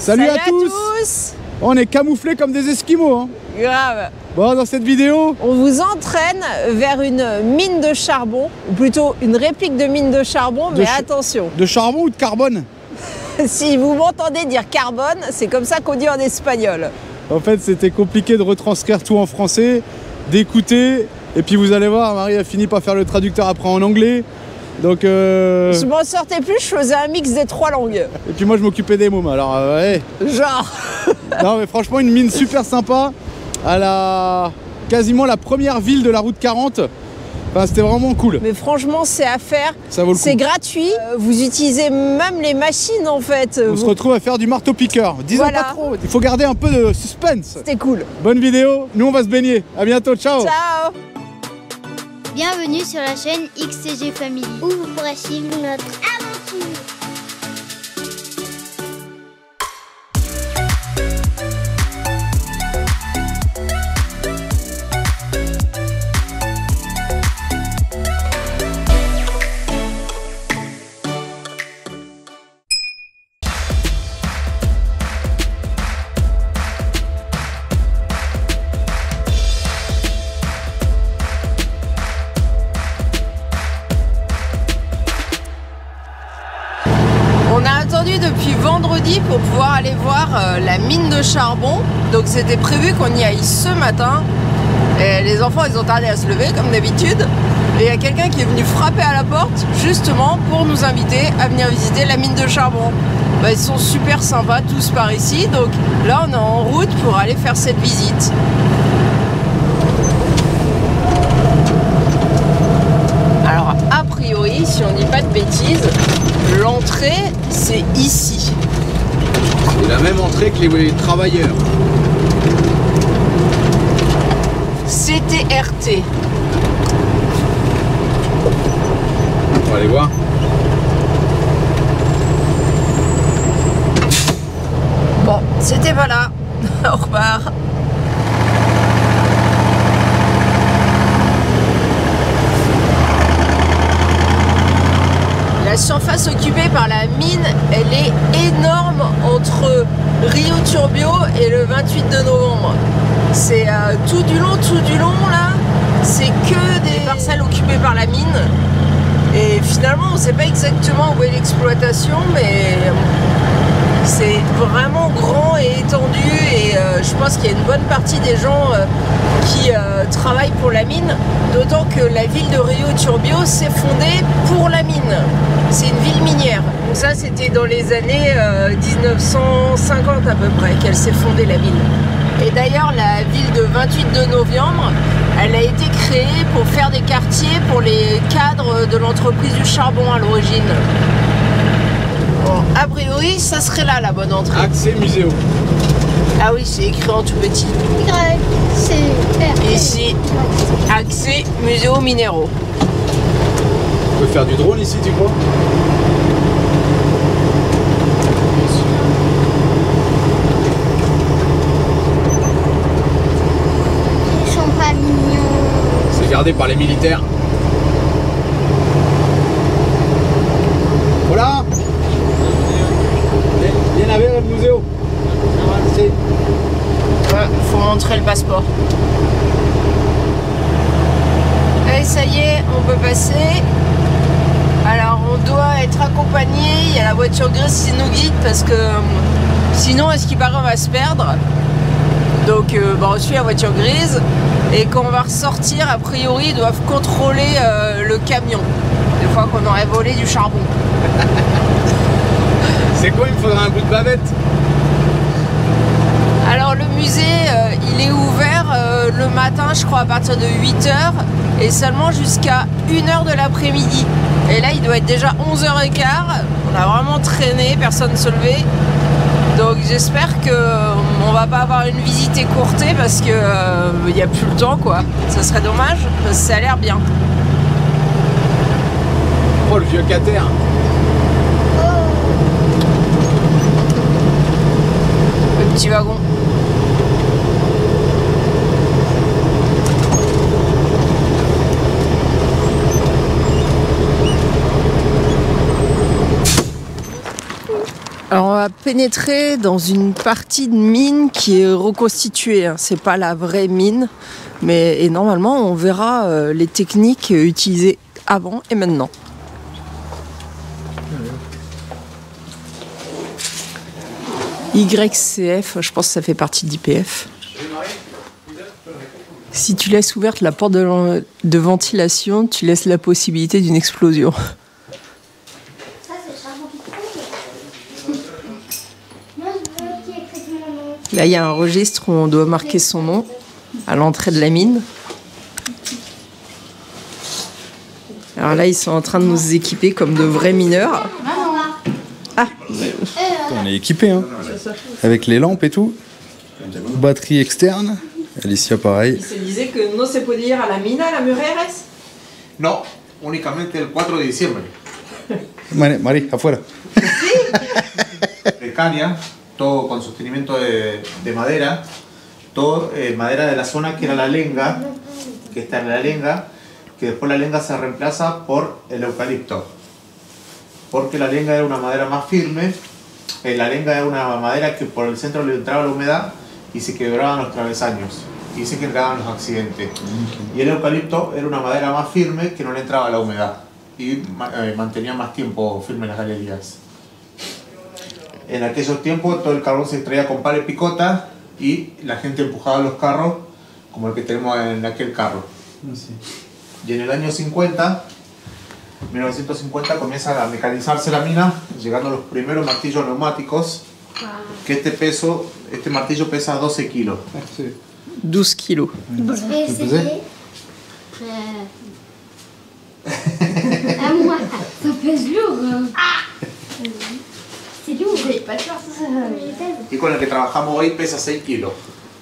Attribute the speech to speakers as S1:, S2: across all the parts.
S1: Salut, à, tous. On est camouflés comme des esquimaux. Hein.
S2: Grave.
S1: Bon, dans cette vidéo,
S2: On vous entraîne vers une mine de charbon, ou plutôt une réplique de mine de charbon,
S1: De
S2: mais attention,
S1: de charbon ou de carbone?
S2: Si vous m'entendez dire carbone, c'est comme ça qu'on dit en espagnol.
S1: En fait, c'était compliqué de retranscrire tout en français, d'écouter. Et puis vous allez voir, Marie a fini par faire le traducteur après en anglais. Donc, euh,
S2: Je m'en sortais plus, je faisais un mix des trois langues.
S1: et puis moi je m'occupais des mômes. Alors, euh, ouais.
S2: Genre,
S1: Non, mais franchement, une mine super sympa. À la quasiment la première ville de la route 40. Enfin, c'était vraiment cool.
S2: mais franchement, c'est à faire.
S1: Ça vaut le
S2: C'est gratuit. Euh, Vous utilisez même les machines en fait.
S1: On se
S2: Vous-
S1: retrouve à faire du marteau piqueur. Disons
S2: Voilà.
S1: pas trop. Il faut garder un peu de suspense.
S2: C'était cool.
S1: Bonne vidéo. Nous, on va se baigner. À bientôt. Ciao.
S2: Ciao
S3: Bienvenue sur la chaîne XCG Family où vous pourrez suivre notre aventure.
S2: Mine de charbon. Donc c'était prévu qu'on y aille ce matin. Et les enfants, ils ont tardé à se lever comme d'habitude. Et il y a quelqu'un qui est venu frapper à la porte justement pour nous inviter à venir visiter la mine de charbon. Bah, ils sont super sympas tous par ici. Donc là, on est en route pour aller faire cette visite. Alors, a priori, si on dit pas de bêtises, l'entrée, c'est ici.
S1: C'est la même entrée que les travailleurs.
S2: CTRT.
S1: On va aller voir.
S2: Bon, c'était pas là. On surface occupée par la mine, elle est énorme entre Rio Turbio et le 28 de novembre. C'est euh, tout du long, tout du long là, c'est que des parcelles occupées par la mine. Et finalement, on ne sait pas exactement où est l'exploitation, mais c'est vraiment grand et étendu et euh, je pense qu'il y a une bonne partie des gens euh, qui euh, travaillent pour la mine, d'autant que la ville de Rio Turbio s'est fondée pour la mine. C'est une ville minière. Donc ça c'était dans les années euh, 1950 à peu près qu'elle s'est fondée la ville. Et d'ailleurs la ville de 28 de novembre, elle a été créée pour faire des quartiers pour les cadres de l'entreprise du charbon à l'origine. Bon, a priori, ça serait là la bonne entrée.
S1: Accès muséo.
S2: Ah oui, c'est écrit en tout petit.
S3: Y, C, R.
S2: Ici, accès muséo minéraux.
S1: On peut faire du drone ici, tu crois
S3: Ils sont pas mignons.
S1: C'est gardé par les militaires. Voilà Viens avec le musée. C'est
S2: Ouais, faut montrer le passeport. Et ça y est, on peut passer. Alors, on doit être accompagné. Il y a la voiture grise qui nous guide parce que euh, sinon, à ce qui paraît, on va se perdre? Donc, euh, bah, on suit la voiture grise. Et quand on va ressortir, a priori, ils doivent contrôler euh, le camion. Des fois qu'on aurait volé du charbon.
S1: C'est quoi Il me faudrait un bout de bavette?
S2: Alors le musée, euh, il est ouvert euh, le matin, je crois, à partir de 8h et seulement jusqu'à 1h de l'après-midi. Et là, il doit être déjà 11h15. On a vraiment traîné, personne ne se levait. Donc j'espère que euh, va pas avoir une visite écourtée parce que euh, il n'y a plus le temps quoi. Ça serait dommage parce que ça a l'air bien.
S1: Oh, le vieux cater
S2: Le petit wagon. Alors on va pénétrer dans une partie de mine qui est reconstituée. Hein. C'est pas la vraie mine, mais normalement on verra euh, les techniques utilisées avant et maintenant. YCF, je pense que ça fait partie d'IPF. Si tu laisses ouverte la porte de ventilation, tu laisses la possibilité d'une explosion. Là, il y a un registre où on doit marquer son nom à l'entrée de la mine. Alors là, ils sont en train de nous équiper comme de vrais mineurs.
S1: Ah On est équipé, hein Avec les lampes et tout. Batterie externe. Alicia, pareil.
S2: Il se disait que no se podía ir a la mina, la Mujeres
S4: No, únicamente el 4 de diciembre.
S1: Mari, afuera.
S4: Precaria, todo con sostenimiento de, de madera, todo eh, madera de la zona que era la lenga, que está en la lenga, que después la lenga se reemplaza por el eucalipto. Porque la lenga era una madera más firme, eh, la lenga era una madera que por el centro le entraba la humedad y se quebraban los travesaños y se generaban los accidentes. Y el eucalipto era una madera más firme que no le entraba la humedad y eh, mantenía más tiempo firme las galerías. En aquellos tiempos todo el carbón se extraía con pala y picota y la gente empujaba los carros como el que tenemos en aquel carro. Y en el año 50, 1950, comienza a mecanizarse la mina, llegando los primeros martillos neumáticos, que este peso, este martillo pesa 12 kilos.
S2: 12 kilos.
S3: Et c'était. À moi, ça pèse lourd. hein.
S4: Y con el que trabajamos hoy pesa 6 kilos.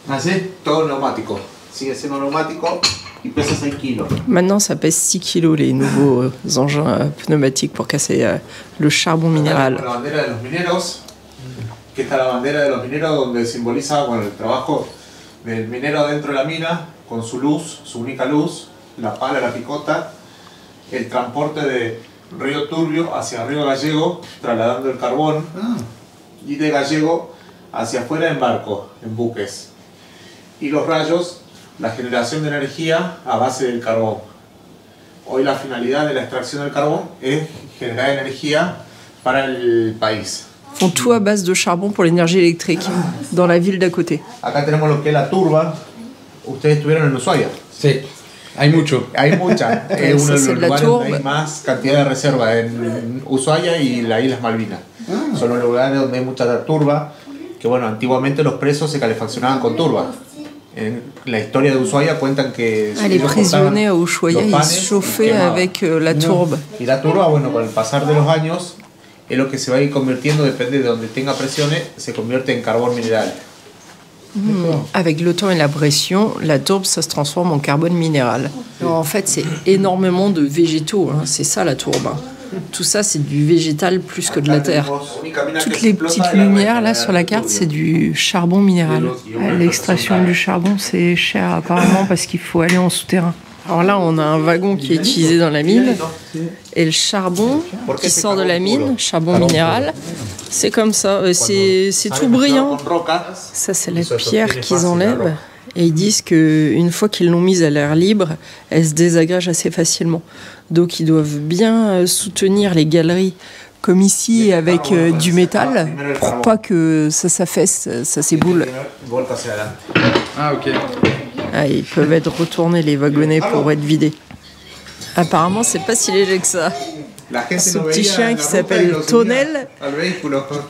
S4: ¿Así? Todo neumático. Sigue siendo neumático y pesa 6 kilos.
S2: Maintenant, ça pèse 6 kilos les nouveaux euh, engins euh, pneumatiques pour casser euh, le charbon minéral.
S4: La bandera de los mineros, que está la bandera de los mineros donde simboliza bueno, el trabajo del minero dentro de la mina, con su luz, su única luz, la pala, la picota, el transporte de Río Turbio hacia Río Gallego, trasladando el carbón, y de Gallego hacia afuera en barco, en buques. Y los rayos, la generación de energía a base del carbón. Hoy la finalidad de la extracción del carbón es generar energía para el país.
S2: Font tout à base de charbon pour l'énergie électrique dans la ville d'à côté.
S4: Acá tenemos lo que es la turba. Ustedes estuvieron en Ushuaia.
S1: Sí, hay mucho.
S4: Hay mucha. es
S2: Esa
S4: uno de los lugares donde
S2: turba.
S4: hay más cantidad de reservas en Ushuaia y las Islas Malvinas. Son los lugares donde hay mucha turba. Que bueno, antiguamente los presos se calefaccionaban con turba. En la historia de Ushuaia cuentan que
S2: Ah, les prisonniers
S4: cortaban
S2: Ushuaia,
S4: los
S2: ils chauffaient avec euh, la tourbe.
S4: Y la turba, bueno, con el pasar de los años, es lo que se va a ir convirtiendo, depende de donde tenga presiones, se convierte en carbón mineral.
S2: Avec le temps et la pression, la tourbe, ça se transforme en carbone minéral. Alors, en fait, c'est énormément de végétaux. hein. C'est ça la tourbe. hein. Tout ça, c'est du végétal plus que de la terre. Toutes les petites lumières là sur la carte, c'est du charbon minéral.
S5: L'extraction du charbon, c'est cher apparemment parce qu'il faut aller en souterrain.
S2: Alors là, on a un wagon qui est utilisé dans la mine et le charbon qui sort de la mine, charbon minéral, c'est comme ça. euh, C'est c'est tout brillant. Ça, c'est la pierre qu'ils enlèvent. Et ils disent qu'une fois qu'ils l'ont mise à l'air libre, elle se désagrège assez facilement. Donc ils doivent bien euh, soutenir les galeries, comme ici, avec euh, du métal, pour pas que ça s'affaisse, ça s'éboule.
S1: Ah, ok.
S2: Ah, ils peuvent être retournés, les wagonnets, pour être vidés. Apparemment, c'est pas si léger que ça. Ce petit chien qui s'appelle Tonel,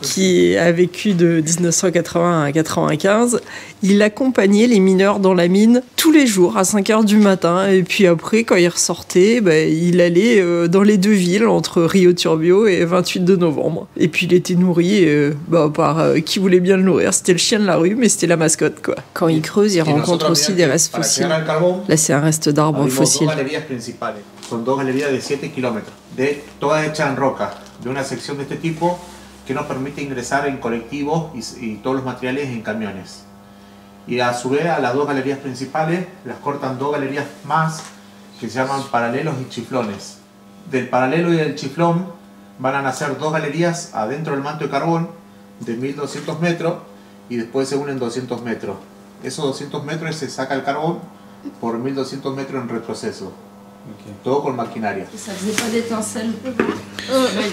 S2: qui a vécu de 1980 à 95, il accompagnait les mineurs dans la mine tous les jours à 5 heures du matin. Et puis après, quand il ressortait, ben, il allait euh, dans les deux villes, entre Rio Turbio et 28 de novembre. Et puis il était nourri euh, bah, par euh, qui voulait bien le nourrir. C'était le chien de la rue, mais c'était la mascotte. quoi. Quand il creuse, il rencontre aussi des restes fossiles. Là, c'est un reste d'arbre
S4: Abrimos
S2: fossile.
S4: dos galerías principales. Son dos galerías de 7 kilómetros, de, todas hechas en roca, de una sección de este tipo que nos permite ingresar en colectivos y, y todos los materiales en camiones. Y a su vez a las dos galerías principales las cortan dos galerías más que se llaman paralelos y chiflones. Del paralelo y del chiflón van a nacer dos galerías adentro del manto de carbón de 1200 metros y después se unen 200 metros. Esos 200 metros se saca el carbón por 1200 metros en retroceso.
S6: D'étincelles.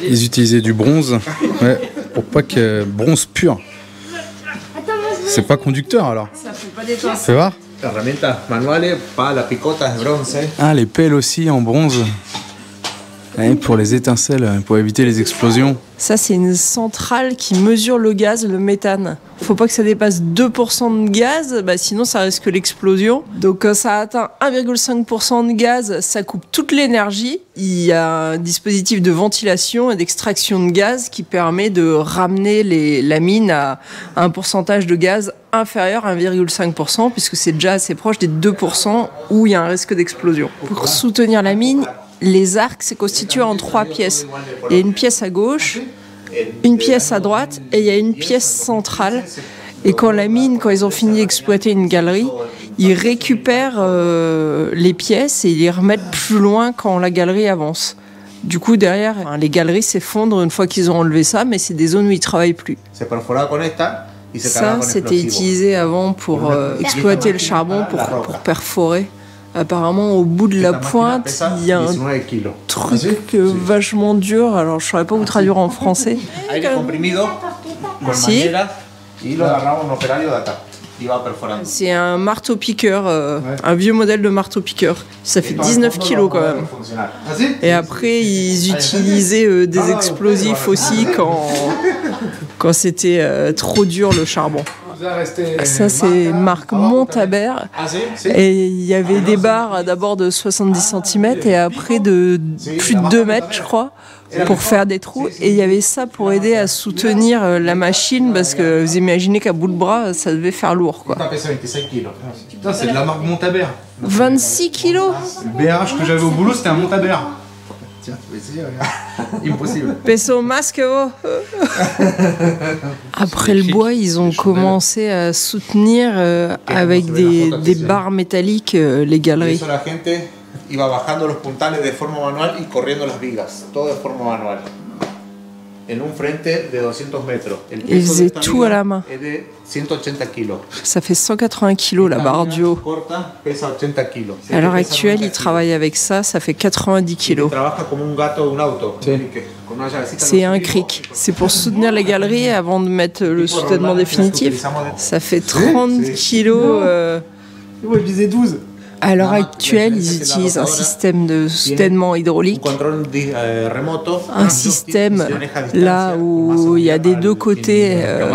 S1: Ils utilisaient du bronze ouais, pour pas que. Bronze pur. C'est pas conducteur alors.
S6: Ça fait pas d'étincelles.
S1: Fais voir.
S4: Bronce.
S1: Ah, les pelles aussi en bronze. Ouais, pour les étincelles, pour éviter les explosions.
S2: Ça, c'est une centrale qui mesure le gaz, le méthane. Faut pas que ça dépasse 2% de gaz, bah sinon ça risque l'explosion. Donc quand ça atteint 1,5% de gaz, ça coupe toute l'énergie. Il y a un dispositif de ventilation et d'extraction de gaz qui permet de ramener les, la mine à un pourcentage de gaz inférieur à 1,5% puisque c'est déjà assez proche des 2% où il y a un risque d'explosion. Pour soutenir la mine, les arcs, c'est constitué en trois pièces. Il y a une pièce à gauche, une pièce à droite et il y a une pièce centrale. Et quand la mine, quand ils ont fini d'exploiter une galerie, ils récupèrent euh, les pièces et ils les remettent plus loin quand la galerie avance. Du coup, derrière, hein, les galeries s'effondrent une fois qu'ils ont enlevé ça, mais c'est des zones où ils travaillent plus.
S4: Se se cargaba
S2: Ça, c'était utilisé avant pour euh, exploiter le charbon, pour, pour perforer. Apparemment, au bout de la pointe, il y a un
S4: 19 kilos.
S2: truc vachement dur. Alors, je saurais pas vous traduire en français. C'est un marteau-piqueur, euh, un vieux modèle de marteau-piqueur. Ça fait 19 kilos quand même. Et après, ils utilisaient euh, des explosifs aussi quand, quand c'était euh, trop dur le charbon. Ça, c'est marque Montabert. Et il y avait des barres d'abord de 70 cm et après de plus de 2 mètres, je crois, pour faire des trous. Et il y avait ça pour aider à soutenir euh, la machine parce que vous imaginez qu'à bout de bras, ça devait faire lourd. Quoi.
S4: Esta pesa 26 kilos.
S1: Putain, c'est de la marque Montabert.
S2: 26 kilos
S1: Le BRH que j'avais au boulot, c'était un Montabert. Tiens, tu peux essayer, regarde. Impossible.
S2: Peso más que vos. Après le bois, ils ont commencé à soutenir euh, avec des, des barres métalliques euh, les galeries.
S4: eso la gente iba bajando los puntales de forma manual y corriendo las vigas. Todo de forma manual. En un frente de 200 metros. El
S2: Ils faisaient tout à la main.
S4: Es de 180 kilos.
S2: Ça fait 180 kilos la barre du haut.
S4: Corta pesa 80 kilos.
S2: À l'heure actuelle,
S4: 90
S2: ils travaillent avec ça, ça fait 90 kilos. C'est un cric. C'est pour soutenir les galeries avant de mettre le soutènement définitif. Ça fait 30 kilos. euh,
S1: Ouais, je disais 12.
S2: À l'heure actuelle, ils utilisent un système de soutènement hydraulique.
S4: eh,
S2: un système là où il y a des deux côtés euh,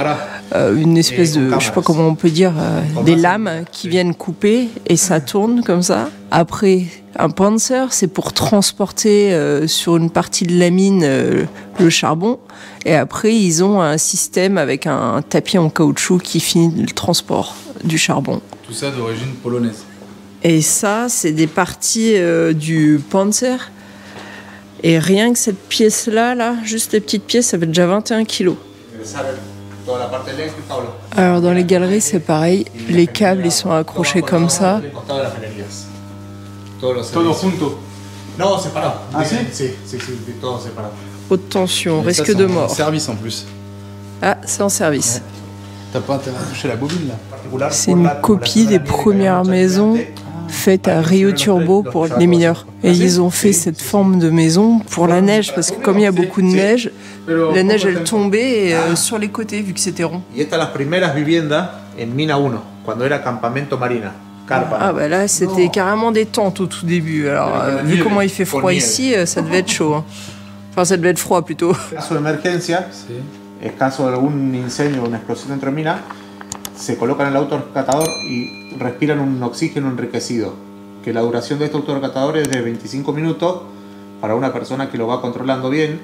S2: euh, une espèce de, je sais pas comment on peut dire, euh, des lames qui viennent couper et ça tourne comme ça. Après, un panzer, c'est pour transporter euh, sur une partie de la mine euh, le charbon. Et après, ils ont un système avec un tapis en caoutchouc qui finit le transport du charbon.
S1: Tout ça d'origine polonaise.
S2: Et ça, c'est des parties euh, du Panzer. Et rien que cette pièce-là, là, juste les petites pièces, ça fait déjà 21 kilos.
S4: Los-
S2: Alors dans les galeries, c'est pareil. Les câbles, ils sont accrochés comme ça.
S4: Al costado de las galerías. Todos los
S1: Todo
S4: servicios.
S1: junto.
S4: No, separado.
S1: Ah.
S2: Haute tension, risque
S1: c'est
S2: de
S1: en
S2: mort.
S1: Service en plus.
S2: Ah, c'est en service.
S1: T'as pas intérêt à toucher la bobine là.
S2: C'est une copie des premières maisons faites à Rio Turbo pour les mineurs. Et ils ont fait cette forme de maison pour la neige, parce que comme il y a beaucoup de neige, la neige elle tombait euh, sur les côtés vu que c'était rond.
S4: Y estas las primeras viviendas en Mina 1, cuando era campamento marina. Carpa.
S2: Ah bah là c'était carrément des tentes au tout début. Alors euh, vu comment il fait froid ici, euh, ça devait être chaud. hein. Enfin ça devait être froid plutôt.
S4: caso de emergencia, en caso de algún incendio o una explosión dentro de mina, se colocan en el y respiran un oxígeno enriquecido. Que la duración de este autorrescatador es de 25 minutos para una persona que lo va controlando bien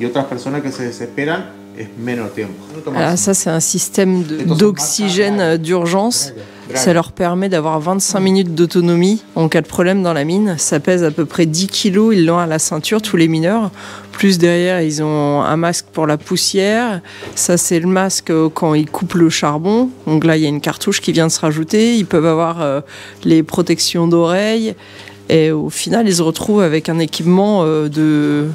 S4: y otras personas que se desesperan es menos tiempo. Máximo.
S2: ça c'est un système d'oxygène euh, d'urgence. Ça leur permet d'avoir 25 minutes d'autonomie en cas de problème dans la mine. Ça pèse à peu près 10 kilos, ils l'ont à la ceinture, tous les mineurs. Plus derrière, ils ont un masque pour la poussière. Ça, c'est le masque euh, quand ils coupent le charbon. Donc là, il y a une cartouche qui vient de se rajouter. Ils peuvent avoir euh, les protections d'oreilles. Et au final, ils se retrouvent avec un équipement euh, de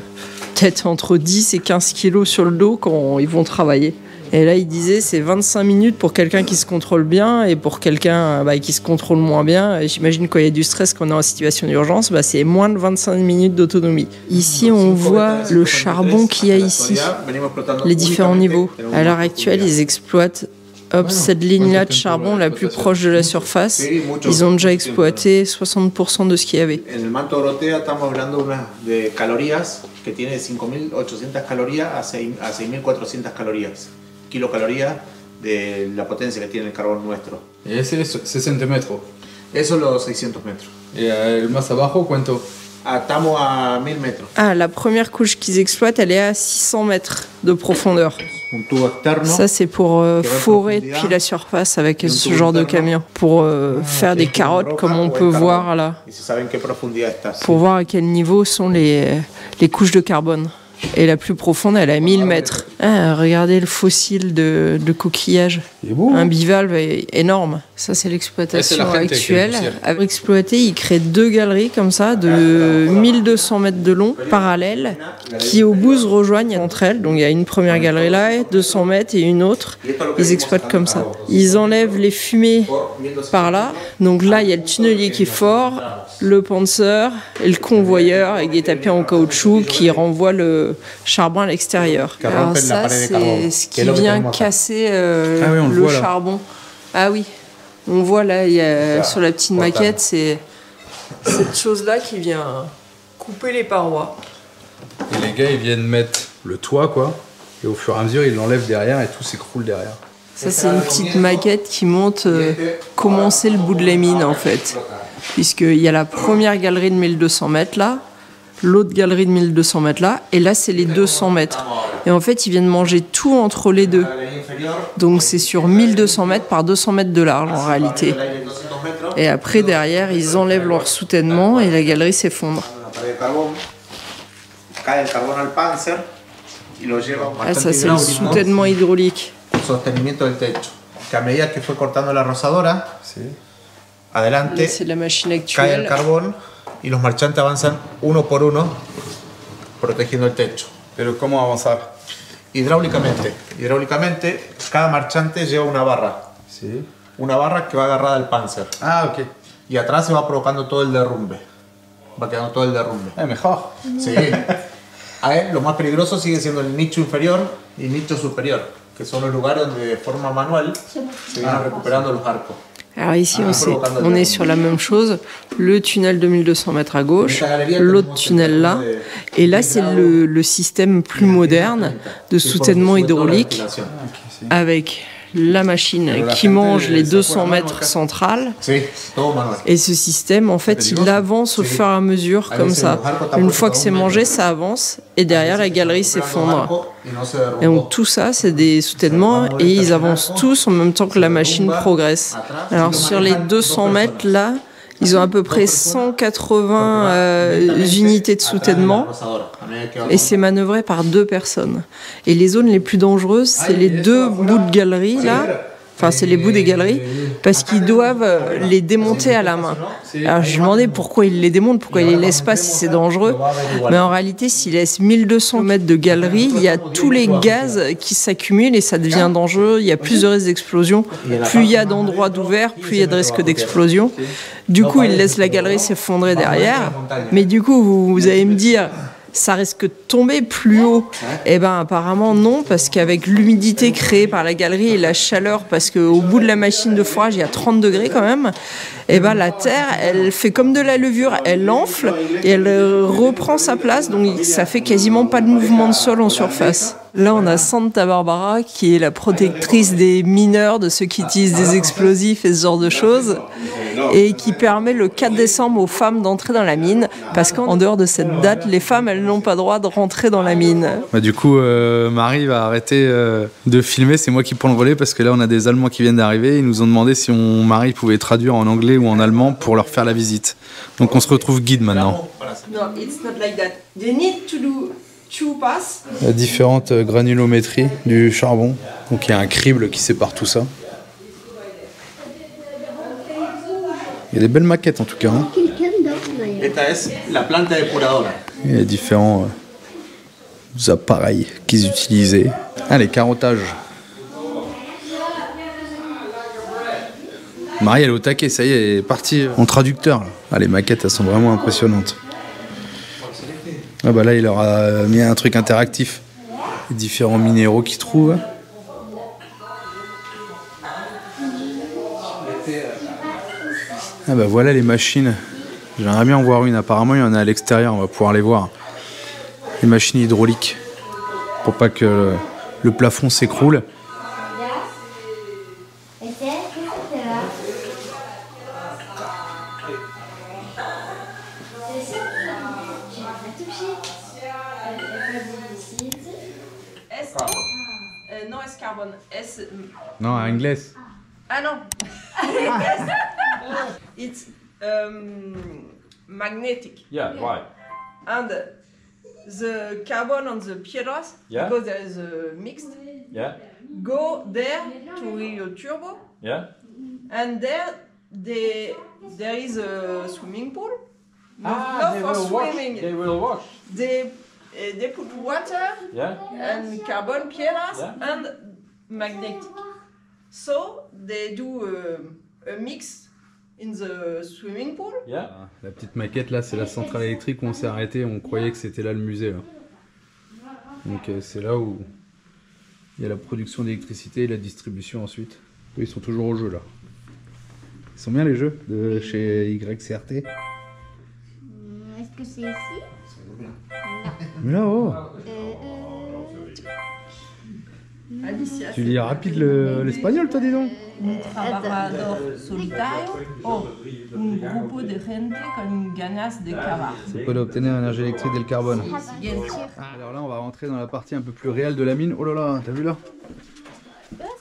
S2: peut-être entre 10 et 15 kilos sur le dos quand ils vont travailler. Et là, il disait c'est 25 minutes pour quelqu'un qui se contrôle bien et pour quelqu'un bah, qui se contrôle moins bien. J'imagine quand il y a du stress, qu'on est en situation d'urgence, bah, c'est moins de 25 minutes d'autonomie. Ici, on voit le charbon qu'il y a ici, les différents niveaux. À l'heure actuelle, ils exploitent hop, cette ligne-là de charbon la plus proche de la surface. Ils ont déjà exploité 60% de ce qu'il y avait.
S4: En el manto Dorotea estamos hablando una- de calorías que tiene 5.800 calorías a 6 a 6.400 calorías, kilocalorías de la potencia que tiene el carbón nuestro.
S1: Ese es 60 metros.
S4: Eso es los 600 metros.
S1: Y el más abajo, ¿cuánto?
S4: Ah, Estamos a 1000 metros.
S2: Ah, la première couche qu'ils exploitent, elle est à 600 mètres de profondeur.
S4: Un tubo externo.
S2: Ça, c'est pour euh, forer depuis la surface avec ce genre de
S4: interno.
S2: camion. Pour euh, faire des carottes, comme on peut voir là. Pour voir à quel niveau sont les, les couches de carbone. Et la plus profonde, elle est à 1000 mètres. Ah, regardez le fossile de, de coquillage.
S1: Beau.
S2: Un bivalve est énorme. Ça, c'est l'exploitation actuelle. Avec exploité, il crée deux galeries comme ça, de 1200 mètres de long, parallèles, qui au bout se rejoignent entre elles. Donc il y a une première galerie là, 200 mètres et une autre. Ils exploitent comme ça. Ils enlèvent les fumées par là. Donc là, il y a le tunnelier qui est fort, le panzer et le convoyeur avec des tapis en caoutchouc qui renvoient le charbon à l'extérieur. Alors ça, c'est ce
S4: qui
S2: vient casser euh,
S1: Ah oui, on le
S2: charbon. Ah oui, on voit là, il y a, sur la petite
S4: portable.
S2: maquette, c'est cette chose-là qui vient couper les parois.
S1: Et les gars, ils viennent mettre le toit, quoi. Et au fur et à mesure, ils l'enlèvent derrière et tout s'écroule derrière.
S2: Ça, c'est une petite maquette qui montre euh, comment c'est le bout de la mine, en fait. Puisqu'il y a la première galerie de 1200 mètres là, l'autre galerie de 1200 mètres là, et là, c'est les 200 mètres. Et en fait, ils viennent manger tout entre les deux. Donc, c'est sur 1200 mètres par 200 mètres de large, en réalité. Et après, derrière, ils enlèvent leur soutènement et la galerie s'effondre. Ah, ça, c'est le soutènement hydraulique.
S4: sostenimiento del techo. Que a medida que fue cortando la rosadora, adelante
S2: Là, c'est la machine actuelle.
S4: Y los marchantes avanzan uno por uno protegiendo el techo.
S1: Pero ¿cómo avanzar
S4: Hidráulicamente, hidráulicamente, cada marchante lleva una barra,
S1: Sí.
S4: una barra que va agarrada al panzer
S1: Ah, ok.
S4: y atrás se va provocando todo el derrumbe. Va quedando todo el derrumbe.
S1: Eh, mejor.
S4: Sí. A él, lo más peligroso sigue siendo el nicho inferior y nicho superior, que son los lugares donde de forma manual se vienen recuperando los arcos.
S2: Alors ici,
S4: Ah,
S2: on, sait- on est sur la même chose. Le tunnel de 1200 mètres à gauche, l'autre tunnel là. Et là, c'est le, le système plus moderne de soutènement hydraulique avec la machine qui mange les 200 mètres centrales. Et ce système, en fait, il avance au fur et à mesure comme ça. Une fois que c'est mangé, ça avance. Et derrière, la galerie s'effondre. Et donc tout ça, c'est des soutènements et ils avancent tous en même temps que la machine progresse. Alors sur les 200 mètres là, ils ont à peu près 180 euh, unités de soutènement et c'est manœuvré par deux personnes. Et les zones les plus dangereuses, c'est les deux bouts de galerie là. Enfin, c'est les bouts des galeries, parce qu'ils doivent euh, les démonter à la main. Alors, je lui demandais pourquoi ils les démontent, pourquoi ils les laissent pas si c'est dangereux. Mais en réalité, s'ils laissent 1200 mètres de galerie, il y a tous les gaz qui s'accumulent et ça devient dangereux. Il y a plus de risques d'explosion. Plus il y a d'endroits d'ouverts, plus il y a de risques d'explosion. Du coup, ils laissent la galerie s'effondrer derrière. Mais du coup, vous allez me dire, ça risque de tomber plus haut. Eh ben apparemment non, parce qu'avec l'humidité créée par la galerie et la chaleur, parce qu'au bout de la machine de forage, il y a 30 degrés quand même, eh ben la terre, elle fait comme de la levure, elle enfle et elle euh, reprend sa place, donc ça fait quasiment pas de mouvement de sol en surface. Là, on a Santa Barbara, qui est la protectrice des mineurs, de ceux qui utilisent des explosifs et ce genre de choses, et qui permet le 4 décembre aux femmes d'entrer dans la mine, parce qu'en dehors de cette date, les femmes, elles n'ont pas droit de rentrer dans la mine.
S1: Bah, du coup, euh, Marie va arrêter euh, de filmer. C'est moi qui prends le relais parce que là, on a des Allemands qui viennent d'arriver. Ils nous ont demandé si on, Marie pouvait traduire en anglais ou en allemand pour leur faire la visite. Donc, on se retrouve guide maintenant.
S2: No, it's not like that. They need to do two pass.
S1: La différente euh, granulométrie du charbon. Donc, il y a un crible qui sépare tout ça. Il y a des belles maquettes en tout cas. hein. Il y a différents euh, appareils qu'ils utilisaient. Ah, les carottages. Marie, elle est au taquet, ça y est, elle est partie en traducteur. Là. Ah, les maquettes, elles sont vraiment impressionnantes. Ah bah là, il leur a mis un truc interactif. Les différents minéraux qu'ils trouvent. Ah bah voilà les machines. J'aimerais bien en voir une. Apparemment, il y en a à l'extérieur, on va pouvoir les voir. Les machines hydrauliques. Pour pas que le, le plafond s'écroule.
S3: Tu l'as touché
S2: S Euh, non, S carbone. S.
S1: Non, en anglais.
S2: Ah non. It's um, magnetic.
S7: Yeah, why?
S2: And the carbon on the piedras,
S7: Yeah.
S2: because there is a mixed,
S7: Yeah,
S2: go there to Rio Turbo,
S7: yeah.
S2: and there they, there is a swimming pool. No,
S7: Ah,
S2: not
S7: they
S2: for
S7: will wash.
S2: swimming.
S7: They will wash.
S2: They, uh, they put water
S7: Yeah,
S2: and carbon piedras
S7: Yeah.
S2: and magnetic. So they do a, a mix in the swimming pool.
S7: yeah.
S1: La petite maquette là, c'est la centrale électrique où on s'est arrêté. On croyait que c'était là le musée. Là. Donc euh, c'est là où il y a la production d'électricité et la distribution ensuite. Ils sont toujours au jeu là. Ils sont bien les jeux de chez YCRT.
S3: Que c'est ici
S1: Là-haut
S3: euh,
S2: Alicia.
S1: Tu lis rapide le- l'espagnol toi dis donc
S2: Un trabajador solitario o un grupo de gente con ganas de cavar.
S1: C'est quoi d'obtenir l'énergie électrique et le carbone. Ah, Alors là on va rentrer dans la partie un peu plus réelle de la mine. Oh là là, t'as vu là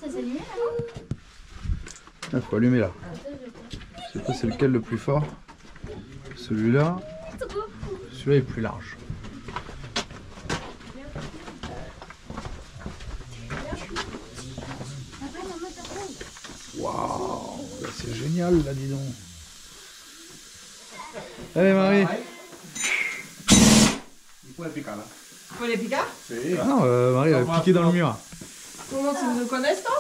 S3: ça s'allume là
S1: Il faut allumer là. Je sais pas c'est lequel le plus fort. Celui-là. Celui-là est plus large. Waouh, là, c'est génial là, dis donc. Allez Marie.
S2: Faut les piquer
S1: Ah non, euh, Marie elle va piquer dans le mur.
S2: Comment tu me connais, toi?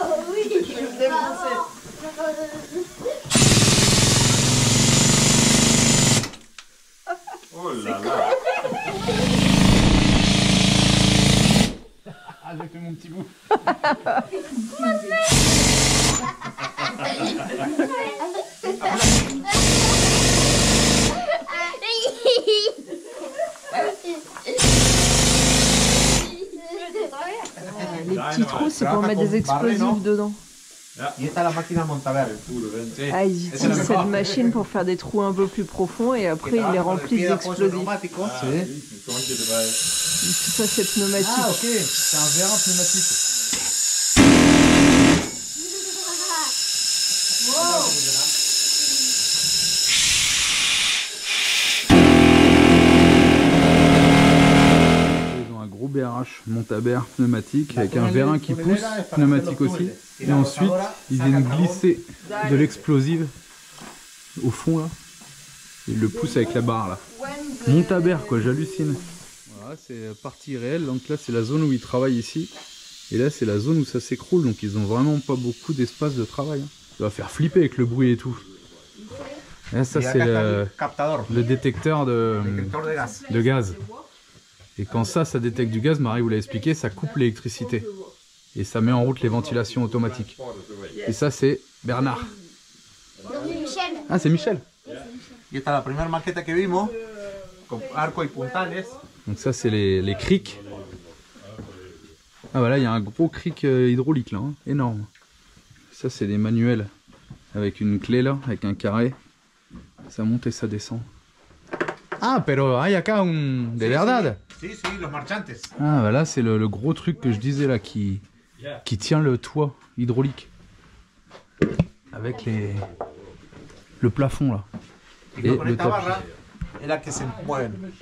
S3: Oh oui
S2: Je vais me défoncer.
S7: Oh là là.
S1: Ah j'ai fait mon petit bout.
S2: Les petits trous, c'est pour mettre des explosifs dedans.
S4: Y esta es la máquina Montaver.
S2: Ah, ils utilisent cette machine pour faire des trous un peu plus profonds et après ils les remplissent d'explosifs. Tout ça, c'est pneumatique.
S1: Ah ok, c'est un vérin pneumatique. BRH montabère pneumatique avec un vérin qui pousse, pneumatique aussi. Et ensuite, ils viennent glisser de l'explosive au fond là. Ils le poussent avec la barre là. Montabère quoi, j'hallucine. Voilà, c'est partie réelle. Donc là, c'est la zone où ils travaillent ici. Et là, c'est la zone où ça s'écroule. Donc ils ont vraiment pas beaucoup d'espace de travail. hein. Ça va faire flipper avec le bruit et tout. Là, ça, c'est le, détecteur de gaz. Et quand ça, ça détecte du gaz, Marie vous l'a expliqué, ça coupe l'électricité. Et ça met en route les ventilations automatiques. Et ça, c'est Bernard. Ah, c'est Michel. Donc ça, c'est les, les crics. Ah voilà, il y a un gros cric euh, hydraulique là, hein, énorme. Ça, c'est des manuels avec une clé là, avec un carré. Ça monte et ça descend. Ah, pero hay acá un... de verdad.
S4: Sí, sí, los marchantes.
S1: Ah, bah là, c'est le, le gros truc que je disais là qui, qui tient le toit hydraulique. Avec les, le plafond là. Et
S4: con
S1: le tapis.
S4: es la que se mueven.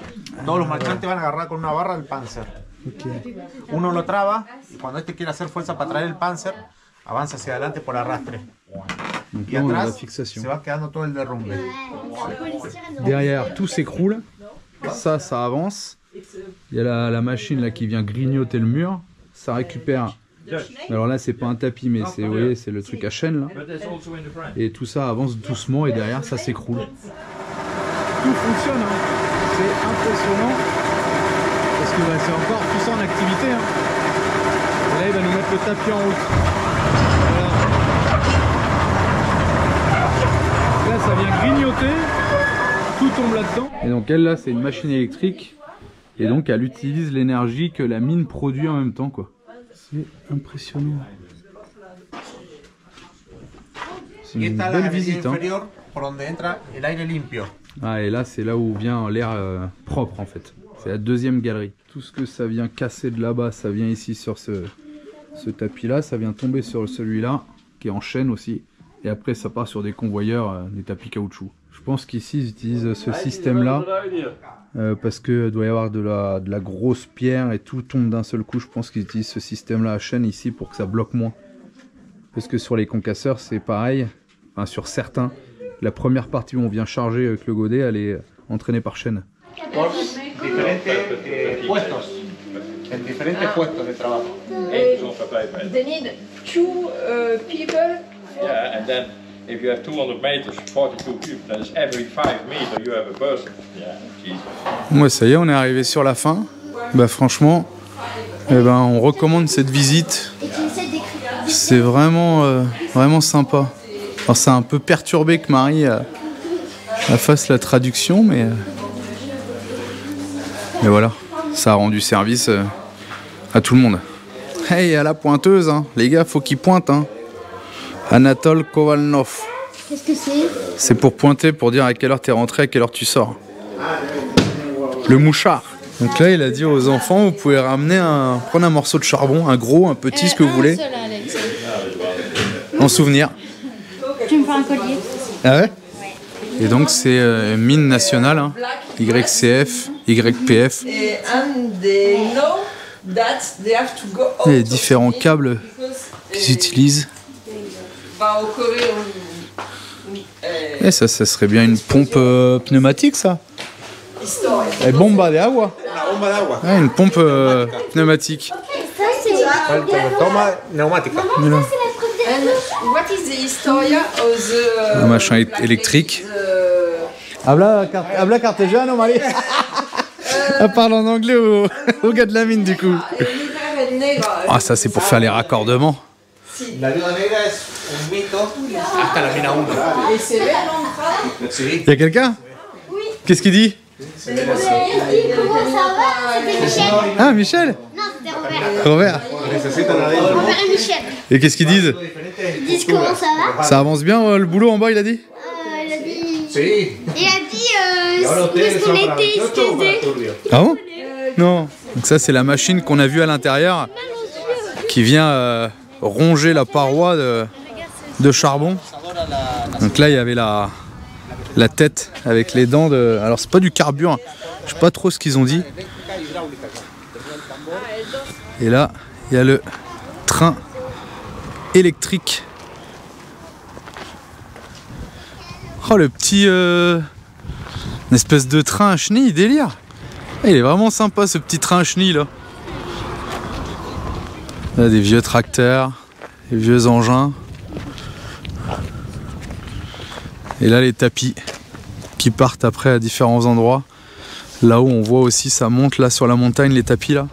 S4: Todos los marchantes van a agarrar con una barra el panzer. Uno lo traba y cuando este quiere hacer fuerza para traer el panzer, avanza hacia adelante por arrastre.
S1: Donc là, on a la fixation.
S4: derrumbe.
S1: Derrière, tout s'écroule. Ça, ça avance. Il y a la, la machine là qui vient grignoter le mur. Ça récupère Alors là, c'est pas un tapis, mais c'est, vous voyez, c'est le truc à chaîne là. Et tout ça avance doucement et derrière, ça s'écroule. Tout fonctionne, hein. c'est impressionnant. Parce que bah, c'est encore tout ça en activité. hein. Et là, il va nous mettre le tapis en route. Voilà. Là, ça vient grignoter. Tout tombe là-dedans. Et donc, elle, là, c'est une machine électrique. Et donc, elle utilise l'énergie que la mine produit en même temps, quoi. C'est impressionnant. C'est une belle visite. Hein. Ah, et là, c'est là où vient l'air euh, propre en fait. C'est la deuxième galerie. Tout ce que ça vient casser de là-bas, ça vient ici sur ce, ce tapis-là. Ça vient tomber sur celui-là, qui est en chaîne aussi. Et après, ça part sur des convoyeurs, euh, des tapis caoutchouc. Je pense qu'ici, ils utilisent ce système-là euh, parce que doit y avoir de la, de la grosse pierre et tout tombe d'un seul coup. Je pense qu'ils utilisent ce système-là à chaîne ici pour que ça bloque moins. Parce que sur les concasseurs, c'est pareil. Enfin, sur certains, la première partie où on vient charger avec le godet, elle est entraînée par chaîne.
S4: Eh, puestos. De
S7: paper.
S6: They need two uh, people.
S7: Yeah, and then if you have 200 meters, 42 cubes, that is every 5 meters you have a person. Yeah, Jesus.
S1: Ouais, ça y est, on est arrivé sur la fin. Bah franchement, eh ben, on recommande cette visite. C'est vraiment, euh, vraiment sympa. Alors c'est un peu perturbé que Marie euh, fasse la traduction, mais, euh, mais voilà, ça a rendu service euh, à tout le monde. Hey, à la pointeuse, hein. les gars, faut qu'ils pointent. Hein. Anatole Kovalnov.
S3: Qu'est-ce que c'est?
S1: C'est pour pointer, pour dire à quelle heure t'es rentré, à quelle heure tu sors. Le mouchard. Donc là, il a dit aux enfants, vous pouvez ramener un, prendre un morceau de charbon, un gros, un petit, ce que vous voulez, en souvenir.
S3: Tu me fais un collier.
S1: Ah ouais? Et donc c'est euh, mine nationale, hein. YCF, YPF.
S6: out
S1: Les différents câbles qu'ils
S6: eh,
S1: utilisent.
S6: Eh,
S1: Et ça, ça serait bien une pompe euh, pneumatique, ça
S6: historia.
S1: Et bomba de agua. Une pompe euh, pneumatique. Voilà.
S6: And what is the historia of the
S1: Un machin électrique. Habla, habla cartesiano, Marie Elle parle en anglais au, au gars de la mine, du coup. Ah, ça, c'est pour faire les raccordements.
S4: La viuda negra es un mito hasta la mina 1.
S6: Et c'est l'entrada.
S4: Sí.
S1: Y a quelqu'un Qu'est-ce qu'il dit
S3: Comment ça va C'était Michel.
S1: Ah, Michel
S3: Non, c'était Robert.
S1: Robert
S3: Robert et Michel.
S1: Et qu'est-ce qu'ils disent
S3: Ils disent comment ça va
S1: Ça avance bien euh, le boulot en bas, il a dit
S3: Euh, Il a dit.
S4: Sí.
S3: Il a dit euh,
S4: son
S3: qu'on était
S4: 28 o para
S3: excusés.
S4: turbio.
S1: Ah bon? Non. Donc ça, c'est la machine qu'on a vue à l'intérieur qui vient euh, ronger la paroi de, charbon. Donc là, il y avait la, tête avec les dents de... Alors, c'est pas du carburant. Je sais pas trop ce qu'ils ont dit. Et là, il y a le train électrique. Oh, le petit... euh, une espèce de train à chenille, délire. Il est vraiment sympa ce petit train à chenille là. Là, des vieux tracteurs, des vieux engins. Et là les tapis qui partent après à différents endroits. Là-haut on voit aussi ça monte là sur la montagne les tapis là.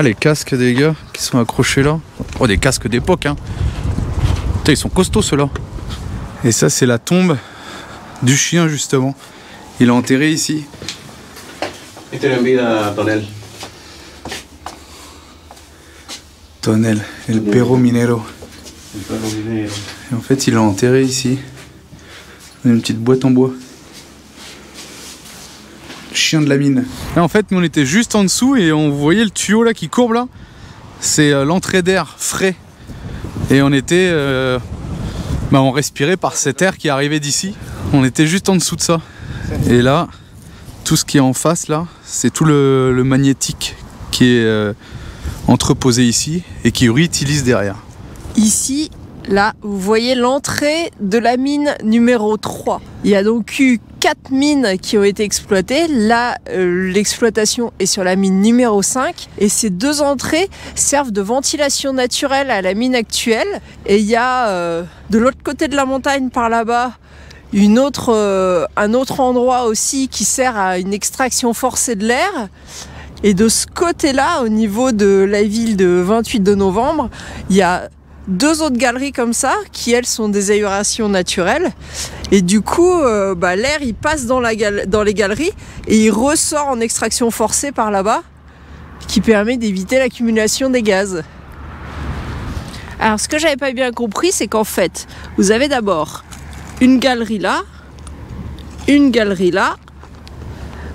S1: Ah, les casques des gars qui sont accrochés là. Oh, des casques d'époque, hein. Putain, ils sont costauds ceux-là. Et ça, c'est la tombe du chien, justement. Il est enterré ici.
S8: Tonel.
S1: Tonel, el perro minero.
S8: El perro minero.
S1: Et en fait, il est enterré ici. Dans une petite boîte en bois. Chien de la mine. Là, en fait, nous, on était juste en dessous et on voyait le tuyau là qui courbe là. C'est euh, l'entrée d'air frais. Et on était. euh, bah, on respirait par cet air qui arrivait d'ici. On était juste en dessous de ça. Et là, tout ce qui est en face là, c'est tout le, le magnétique qui est euh, entreposé ici et qui réutilise derrière.
S2: Ici, là, vous voyez l'entrée de la mine numéro 3. Il y a donc eu quatre mines qui ont été exploitées. Là, euh, l'exploitation est sur la mine numéro 5. Et ces deux entrées servent de ventilation naturelle à la mine actuelle. Et il y a euh, de l'autre côté de la montagne, par là-bas, une euh, un autre endroit aussi qui sert à une extraction forcée de l'air. Et de ce côté-là, au niveau de la ville de 28 de novembre, il y a deux autres galeries comme ça, qui elles sont des aérations naturelles. Et du coup, euh, bah, l'air il passe dans, dans les galeries et il ressort en extraction forcée par là-bas, qui permet d'éviter l'accumulation des gaz. Alors, ce que j'avais pas bien compris, c'est qu'en fait, vous avez d'abord une galerie là, une galerie là,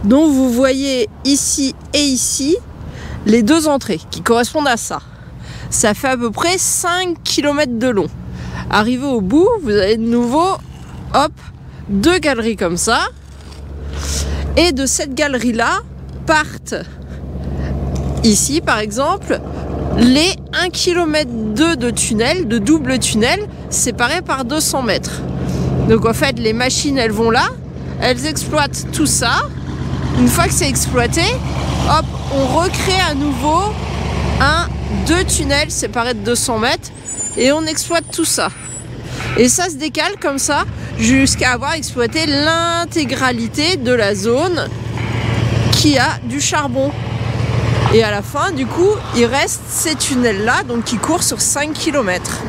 S2: dont vous voyez ici et ici les deux entrées qui correspondent à ça. Ça fait à peu près 5 km de long. Arrivé au bout, vous avez de nouveau, hop, deux galeries comme ça. Et de cette galerie-là partent, ici par exemple, les 1 km 2 de tunnel, de double tunnel, séparés par 200 mètres. Donc en fait, les machines, elles vont là, elles exploitent tout ça. Une fois que c'est exploité, hop, on recrée à nouveau un, deux tunnels séparés de 200 mètres et on exploite tout ça. Et ça se décale comme ça jusqu'à avoir exploité l'intégralité de la zone qui a du charbon. Et à la fin, du coup, il reste ces tunnels-là, donc qui courent sur 5 km.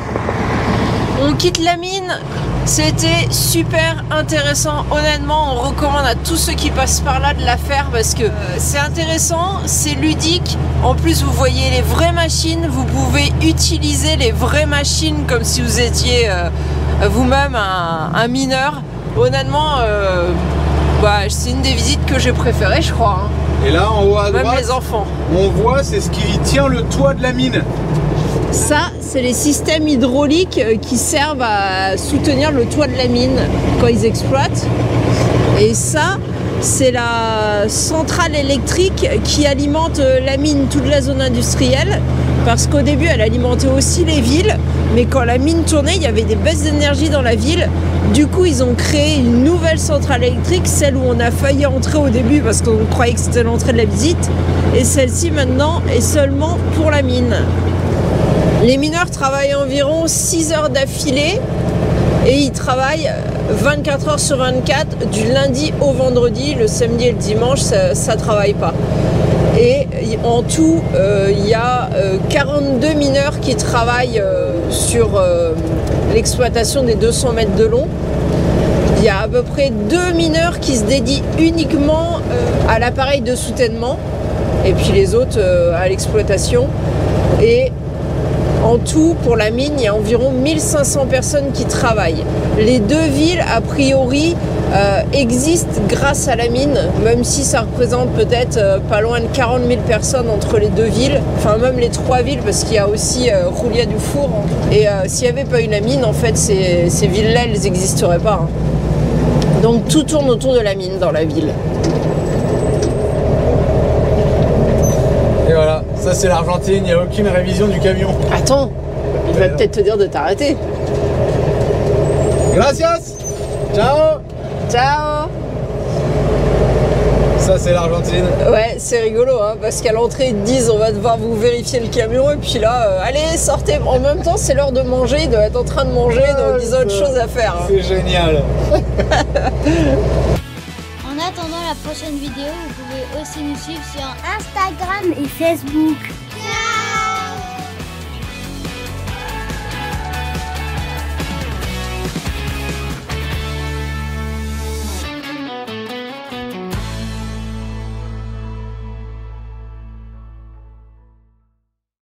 S2: On quitte la mine. C'était super intéressant. Honnêtement, on recommande à tous ceux qui passent par là de la faire parce que euh, c'est intéressant, c'est ludique. En plus, vous voyez les vraies machines. Vous pouvez utiliser les vraies machines comme si vous étiez euh, vous-même un, un mineur. Honnêtement, euh, bah, c'est une des visites que j'ai préférées, je crois. hein.
S1: Et là, en haut à
S2: Même
S1: droite,
S2: les enfants.
S1: on voit, c'est ce qui tient le toit de la mine.
S2: Ça, c'est les systèmes hydrauliques euh, qui servent à soutenir le toit de la mine quand ils exploitent. Et ça, c'est la centrale électrique qui alimente euh, la mine, toute la zone industrielle. Parce qu'au début, elle alimentait aussi les villes. Mais quand la mine tournait, il y avait des baisses d'énergie dans la ville. Du coup, ils ont créé une nouvelle centrale électrique, celle où on a failli entrer au début parce qu'on croyait que c'était l'entrée de la visite. Et celle-ci, maintenant, est seulement pour la mine. Les mineurs travaillent environ 6 heures d'affilée et ils travaillent 24 heures sur 24 du lundi au vendredi, le samedi et le dimanche, ça, ça travaille pas. Et en tout, euh, il y a euh, 42 mineurs qui travaillent euh, sur euh, l'exploitation des 200 mètres de long. Il y a à peu près deux mineurs qui se dédient uniquement euh, à l'appareil de soutènement et puis les autres euh, à l'exploitation. Et en tout, pour la mine, il y a environ 1500 personnes qui travaillent. Les deux villes, a priori, euh, existent grâce à la mine, même si ça représente peut-être euh, pas loin de 40 000 personnes entre les deux villes, enfin même les trois villes, parce qu'il y a aussi euh, Roulia du Four. Et euh, s'il n'y avait pas eu la mine, en fait, ces, villes-là, elles n'existeraient pas. hein. Donc tout tourne autour de la mine dans la ville.
S1: Et voilà, ça c'est l'Argentine, il n'y a aucune révision du camion.
S2: Attends, il va peut-être te dire de t'arrêter.
S1: Gracias Ciao
S2: Ciao
S1: Ça c'est l'Argentine.
S2: Ouais, c'est rigolo, hein, parce qu'à l'entrée, ils te disent on va devoir vous vérifier le camion, et puis là, euh, allez, sortez. En même temps, c'est l'heure de manger, ils doivent être en train de manger, donc ils ont autre chose à faire. hein.
S1: C'est génial.
S3: En attendant la prochaine vidéo, vous pouvez aussi nous suivre sur Instagram et Facebook.